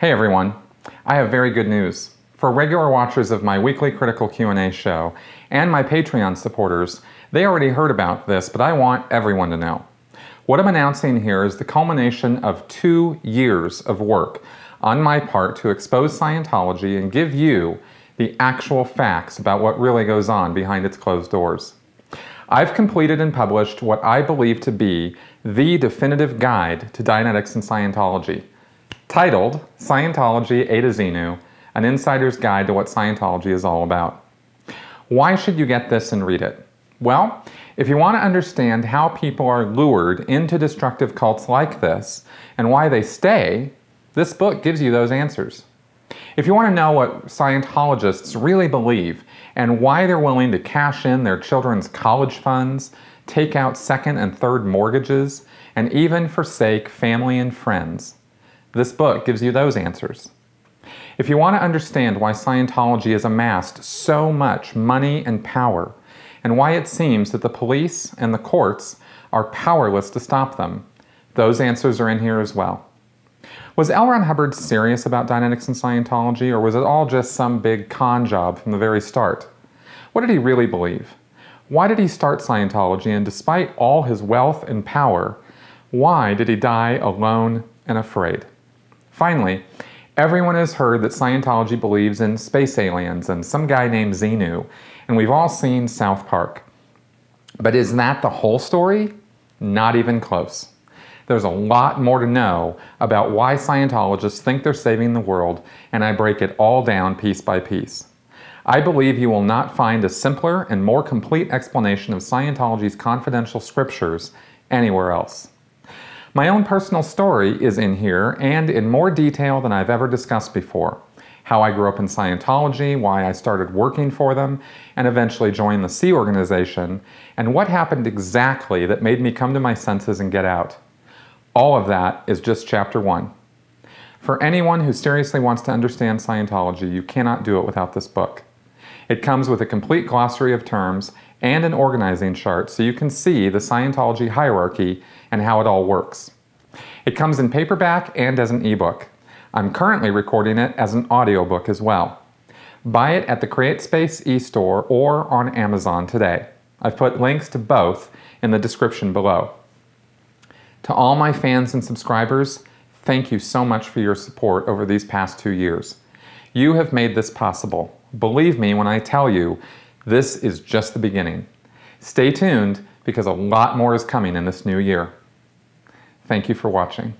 Hey everyone, I have very good news. For regular watchers of my weekly critical Q&A show and my Patreon supporters, they already heard about this, but I want everyone to know. What I'm announcing here is the culmination of two years of work on my part to expose Scientology and give you the actual facts about what really goes on behind its closed doors. I've completed and published what I believe to be the definitive guide to Dianetics and Scientology, titled Scientology A to Xenu, an insider's guide to what Scientology is all about. Why should you get this and read it? Well, if you want to understand how people are lured into destructive cults like this and why they stay, this book gives you those answers. If you want to know what Scientologists really believe and why they're willing to cash in their children's college funds, take out second and third mortgages, and even forsake family and friends, this book gives you those answers. If you want to understand why Scientology has amassed so much money and power, and why it seems that the police and the courts are powerless to stop them, those answers are in here as well. Was L. Ron Hubbard serious about Dianetics and Scientology, or was it all just some big con job from the very start? What did he really believe? Why did he start Scientology, and despite all his wealth and power, why did he die alone and afraid? Finally, Everyone has heard that Scientology believes in space aliens and some guy named Xenu, and we've all seen South Park. But is that the whole story? Not even close. There's a lot more to know about why Scientologists think they're saving the world, and I break it all down piece by piece. I believe you will not find a simpler and more complete explanation of Scientology's confidential scriptures anywhere else. My own personal story is in here and in more detail than I've ever discussed before. How I grew up in Scientology, why I started working for them, and eventually joined the Sea Organization, and what happened exactly that made me come to my senses and get out. All of that is just chapter one. For anyone who seriously wants to understand Scientology, you cannot do it without this book. It comes with a complete glossary of terms and an organizing chart so you can see the Scientology hierarchy and how it all works. It comes in paperback and as an ebook. I'm currently recording it as an audiobook as well. Buy it at the CreateSpace e-store or on Amazon today. I've put links to both in the description below. To all my fans and subscribers, thank you so much for your support over these past two years. You have made this possible. Believe me when I tell you, this is just the beginning. Stay tuned because a lot more is coming in this new year. Thank you for watching.